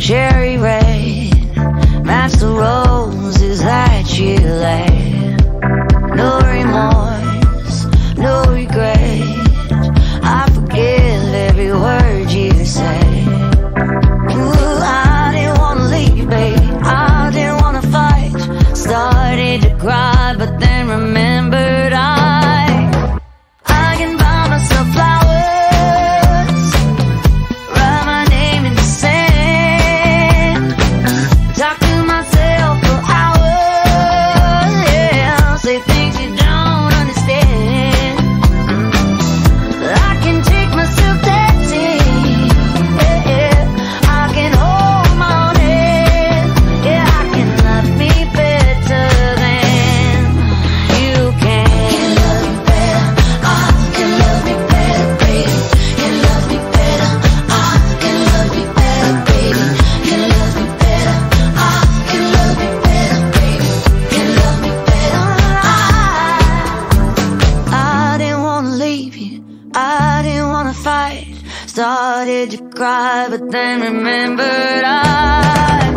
cherry red master the roses that you lay. a fight. Started to cry, but then remembered I.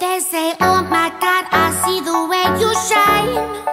They say, oh my God, I see the way you shine.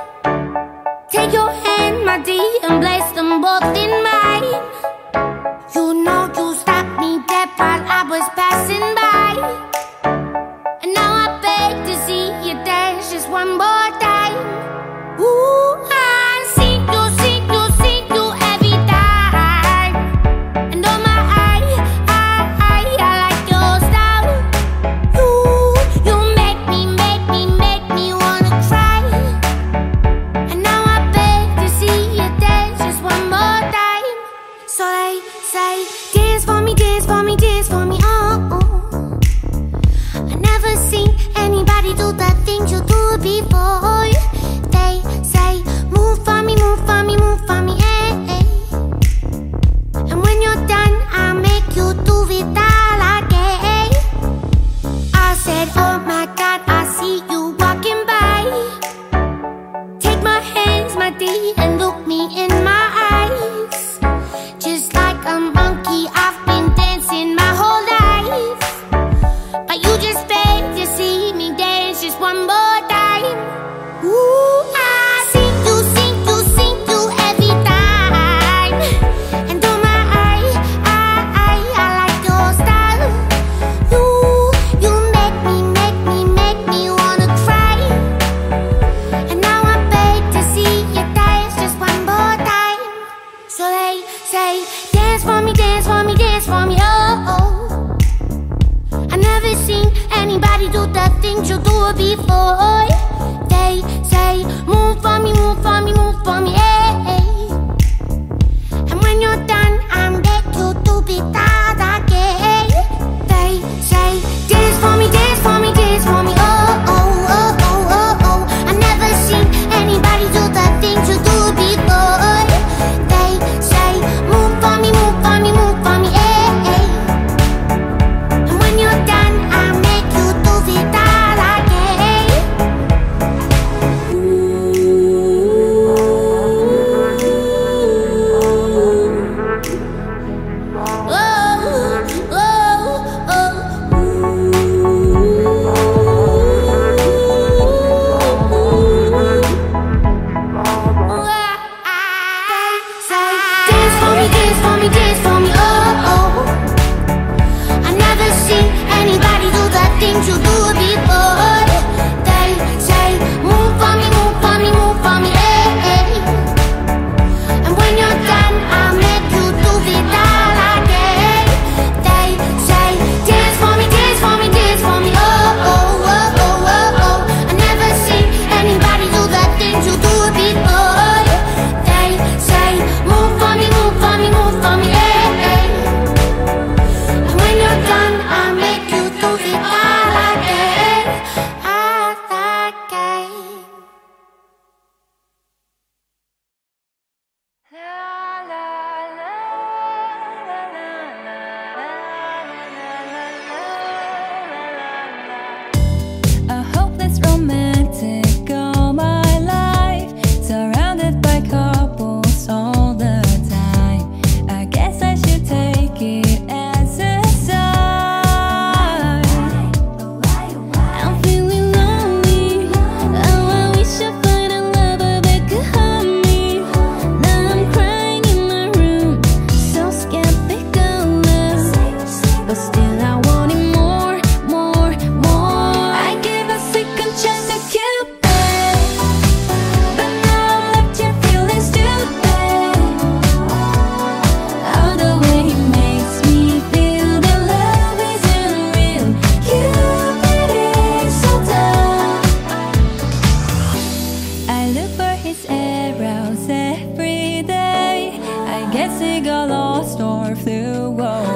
I look for his arrows every day. I guess he got lost or flew away.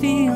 Feel.